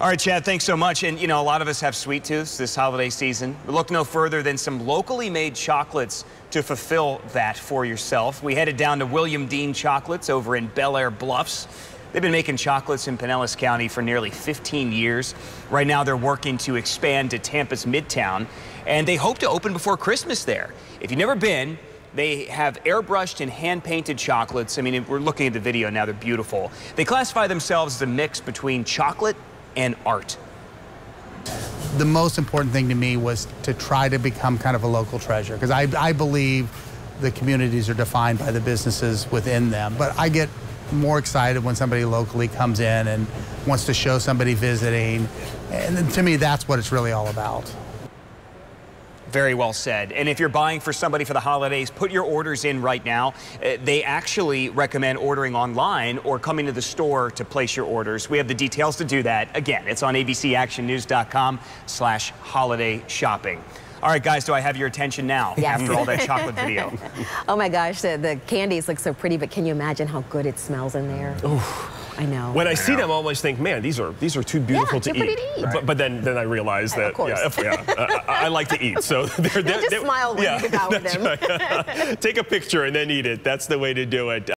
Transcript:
All right, Chad, thanks so much. And, you know, a lot of us have sweet tooths this holiday season. Look no further than some locally made chocolates to fulfill that for yourself. We headed down to William Dean Chocolates over in Belleair Bluffs. They've been making chocolates in Pinellas County for nearly 15 years. Right now, they're working to expand to Tampa's Midtown, and they hope to open before Christmas there. If you've never been, they have airbrushed and hand-painted chocolates. I mean, we're looking at the video now. They're beautiful. They classify themselves as a mix between chocolate and art. The most important thing to me was to try to become kind of a local treasure because I, I believe the communities are defined by the businesses within them. But I get more excited when somebody locally comes in and wants to show somebody visiting. And to me, that's what it's really all about. Very well said. And if you're buying for somebody for the holidays, put your orders in right now. Uh, they actually recommend ordering online or coming to the store to place your orders. We have the details to do that. Again, it's on abcactionnews.com slash holiday shopping. All right, guys, do I have your attention now yes. after all that chocolate video? oh my gosh, the, the, candies look so pretty, but can you imagine how good it smells in there? Oof. I know. When I, I see know. them, I always think, man, these are these are too beautiful yeah, to, eat. to eat. But, but, then then I realize that yeah, yeah I, I, like to eat, so they're, they're, just they're, smile when yeah, you devour them. Right. Take a picture and then eat it. That's the way to do it.